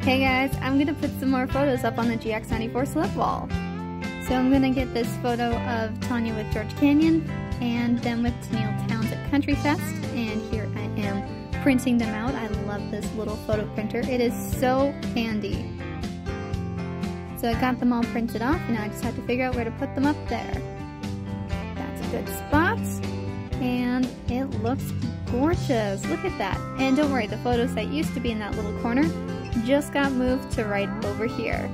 Hey guys, I'm gonna put some more photos up on the GX94 celeb wall. So I'm gonna get this photo of Tanya with George Canyon and then with Tenille Townes at Country Fest. And here I am printing them out. I love this little photo printer. It is so handy. So I got them all printed off and now I just have to figure out where to put them up there. That's a good spot. And it looks gorgeous. Look at that. And don't worry, the photo set used to be in that little corner just got moved to right over here.